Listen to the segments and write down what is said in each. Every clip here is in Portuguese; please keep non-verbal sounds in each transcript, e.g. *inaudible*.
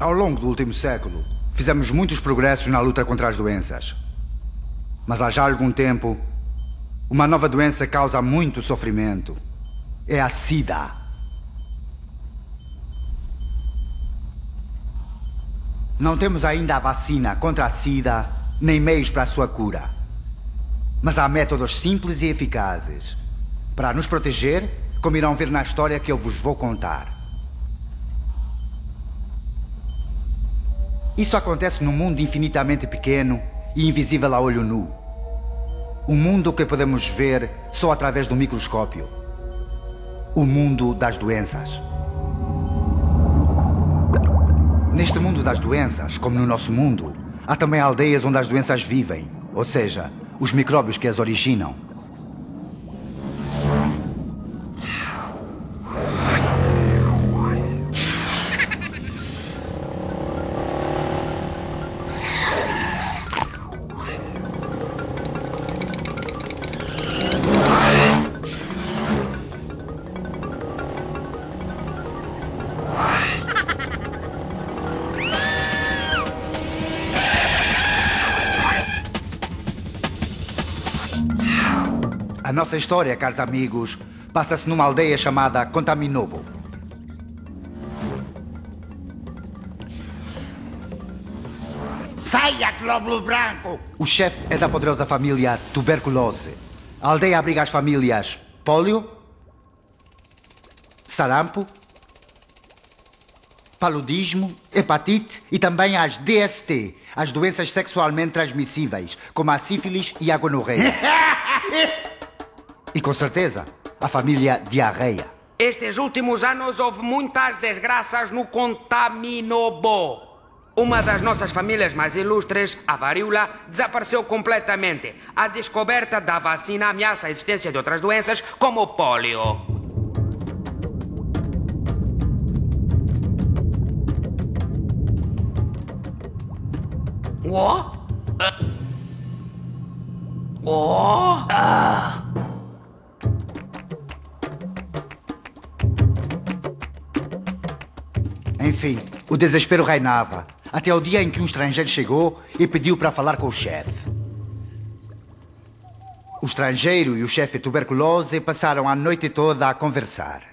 Ao longo do último século, fizemos muitos progressos na luta contra as doenças. Mas há já algum tempo, uma nova doença causa muito sofrimento. É a SIDA. Não temos ainda a vacina contra a SIDA, nem meios para a sua cura. Mas há métodos simples e eficazes para nos proteger, como irão ver na história que eu vos vou contar. Isso acontece num mundo infinitamente pequeno e invisível a olho nu. Um mundo que podemos ver só através do microscópio. O mundo das doenças. Neste mundo das doenças, como no nosso mundo, há também aldeias onde as doenças vivem, ou seja, os micróbios que as originam. A nossa história, caros amigos, passa-se numa aldeia chamada Contaminobo. Saia, glóbulo branco! O chefe é da poderosa família Tuberculose. A aldeia abriga as famílias Pólio, Sarampo, Paludismo, Hepatite e também as DST, as doenças sexualmente transmissíveis, como a sífilis e a gonorreia. *laughs* *laughs* E com certeza, a família Diarreia. Estes últimos anos houve muitas desgraças no Contaminobo. Uma das nossas famílias mais ilustres, a varíola, desapareceu completamente. A descoberta da vacina ameaça a existência de outras doenças, como o pólio. Oh? Oh? Ah. Enfim, o desespero reinava, até o dia em que um estrangeiro chegou e pediu para falar com o chefe. O estrangeiro e o chefe tuberculose passaram a noite toda a conversar.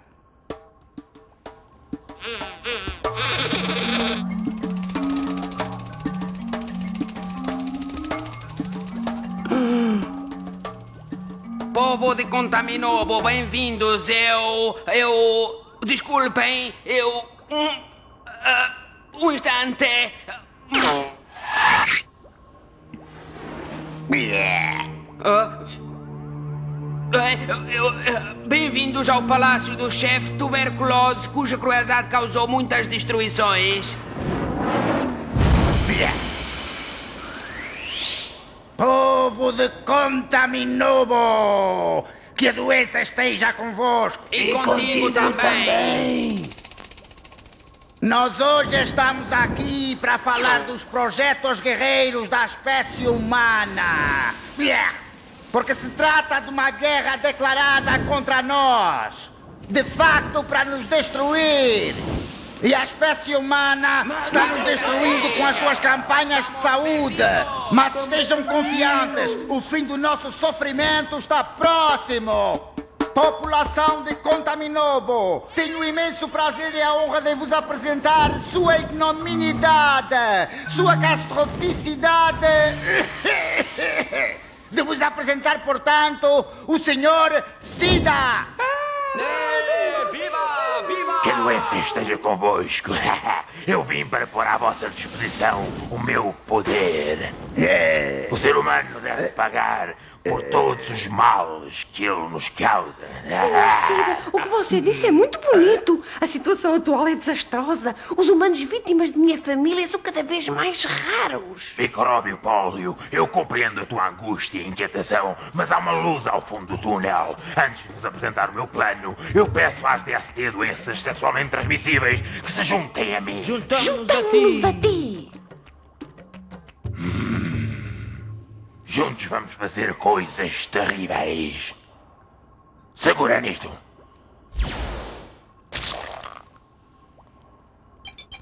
Povo de Contaminobo, bem-vindos. Eu. Eu. Desculpem, eu. Uh, Bem-vindos ao palácio do chefe tuberculose, cuja crueldade causou muitas destruições. Povo de Contaminobo! Que a doença esteja convosco! E, contigo, também. Nós hoje estamos aqui para falar dos projetos guerreiros da espécie humana. Porque se trata de uma guerra declarada contra nós. De facto, para nos destruir. E a espécie humana está nos destruindo com as suas campanhas de saúde. Mas estejam confiantes, o fim do nosso sofrimento está próximo. População de Contaminobo, tenho o imenso prazer e a honra de vos apresentar sua ignominidade, sua gastroficidade. *laughs* De vos apresentar, portanto, o senhor Sida. Viva! Viva! Que a doença esteja convosco. *laughs* Eu vim para pôr à vossa disposição o meu poder. O ser humano deve pagar por todos os males que ele nos causa. Cida, o que você disse é muito bonito. A situação atual é desastrosa. Os humanos vítimas de minha família são cada vez mais raros. Micróbio Pólio, eu compreendo a tua angústia e inquietação, mas há uma luz ao fundo do túnel. Antes de vos apresentar o meu plano, eu peço às DST doenças sexualmente transmissíveis que se juntem a mim. Juntamos-nos a ti. Juntos vamos fazer coisas terríveis. Segura nisto.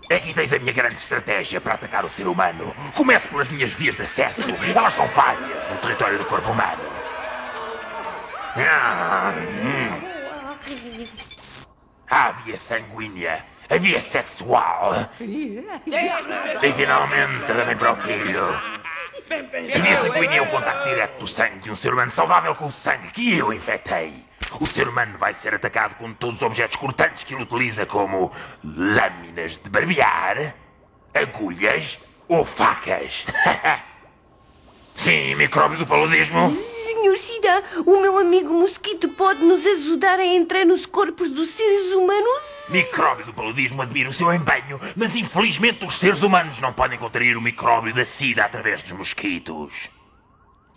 Aqui tens a minha grande estratégia para atacar o ser humano. Começo pelas minhas vias de acesso. Elas são várias no território do corpo humano. Ah, hum. A via sanguínea, a via sexual. *laughs* E finalmente também para o filho. A via sanguínea é o contacto direto do sangue de um ser humano saudável com o sangue que eu infectei. O ser humano vai ser atacado com todos os objetos cortantes que ele utiliza, como lâminas de barbear, agulhas ou facas. *laughs* Sim, micróbio do paludismo. Senhor Sida, o meu amigo mosquito pode nos ajudar a entrar nos corpos dos seres humanos? Micróbio do paludismo admira o seu empenho, mas infelizmente os seres humanos não podem contrair o micróbio da sida através dos mosquitos.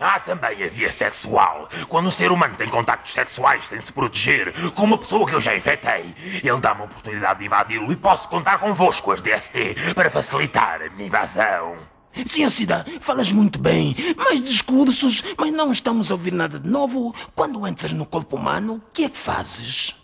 Há também a via sexual. Quando o ser humano tem contactos sexuais sem se proteger, com uma pessoa que eu já infectei, ele dá-me a oportunidade de invadi-lo e posso contar convosco, as DST, para facilitar a minha invasão. Sim, Cida, falas muito bem. Mais discursos, mas não estamos a ouvir nada de novo. Quando entras no corpo humano, o que é que fazes?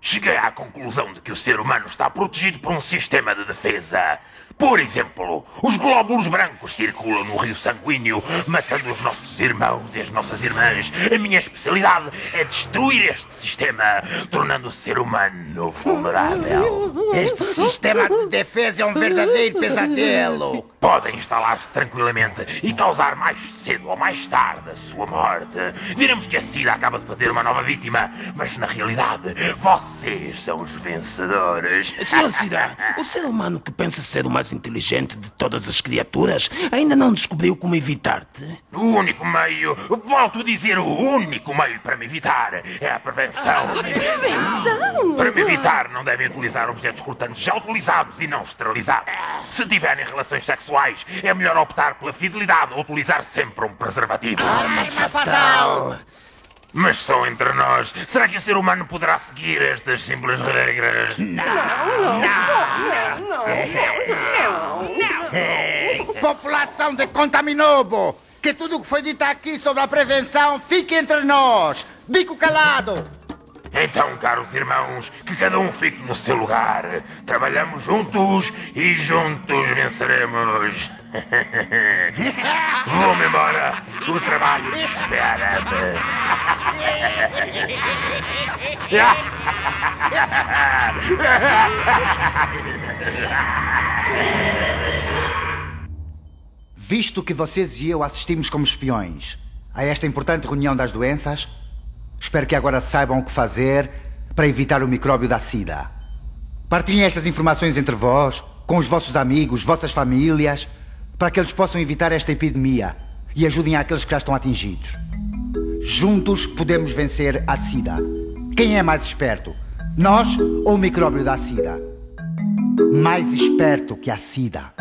Cheguei à conclusão de que o ser humano está protegido por um sistema de defesa. Por exemplo, os glóbulos brancos circulam no rio sanguíneo, matando os nossos irmãos e as nossas irmãs. A minha especialidade é destruir este sistema, tornando o ser humano vulnerável. Este sistema de defesa é um verdadeiro pesadelo. Podem instalar-se tranquilamente e causar mais cedo ou mais tarde a sua morte. Diremos que a SIDA acaba de fazer uma nova vítima, mas na realidade vocês são os vencedores. Senhor Cida, o ser humano que pensa ser o mais inteligente de todas as criaturas ainda não descobriu como evitar-te. O único meio, volto a dizer, o único meio para me evitar é a prevenção. Para me evitar, não devem utilizar objetos cortantes já utilizados e não esterilizados. Se tiverem relações sexuais, é melhor optar pela fidelidade ou utilizar sempre um preservativo. Fatal! Mas só entre nós, será que o ser humano poderá seguir estas simples regras? *laughs* População de Contaminobo! Que tudo o que foi dito aqui sobre a prevenção fique entre nós! Bico calado! Então, caros irmãos, que cada um fique no seu lugar. Trabalhamos juntos e juntos venceremos. *laughs* Vou-me embora. O trabalho espera-me. *laughs* Visto que vocês e eu assistimos como espiões a esta importante reunião das doenças, espero que agora saibam o que fazer para evitar o micróbio da SIDA. Partilhem estas informações entre vós, com os vossos amigos, vossas famílias, para que eles possam evitar esta epidemia e ajudem aqueles que já estão atingidos. Juntos podemos vencer a SIDA. Quem é mais esperto? Nós ou o micróbio da SIDA? Mais esperto que a SIDA.